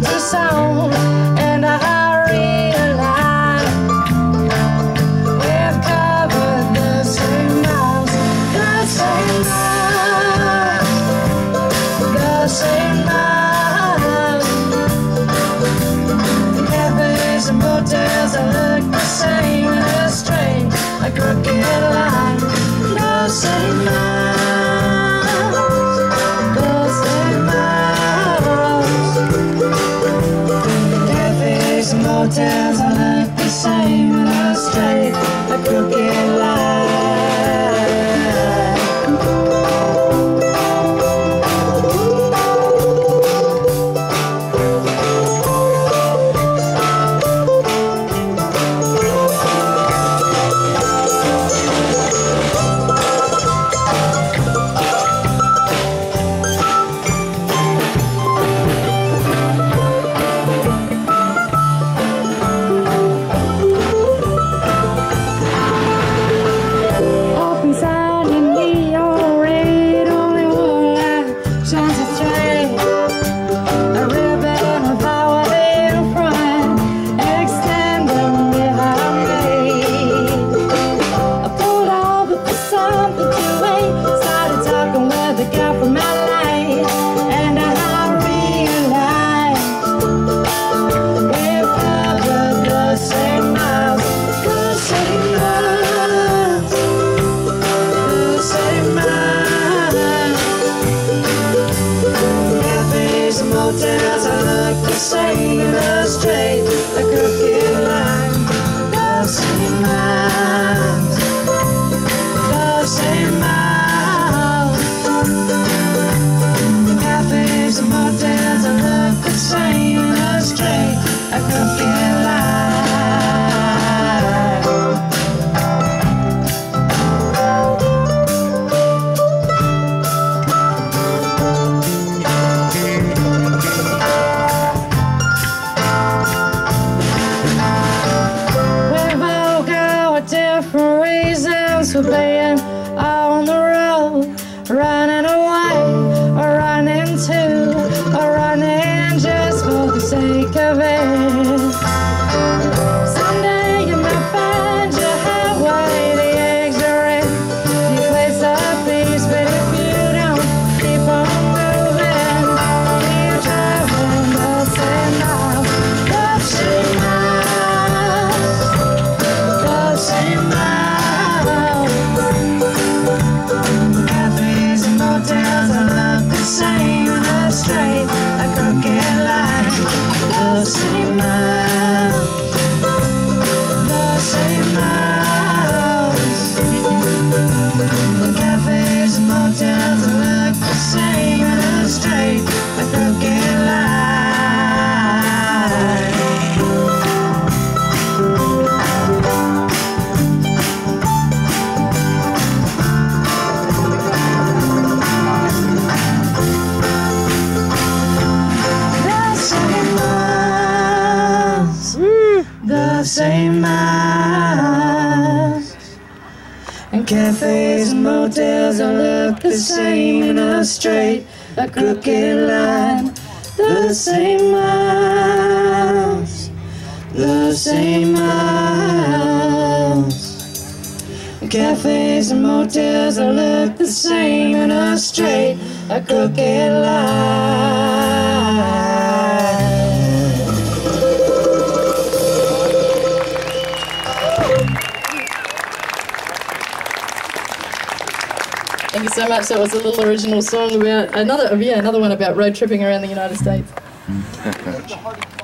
from Tucson, Cafes and the same miles. And cafes and motels all look the same in a straight, a crooked line. The same miles, the same miles. Cafes and motels all look the same in a straight, a crooked line. Thank you so much. That was a little original song about another, yeah, another one about road tripping around the United States.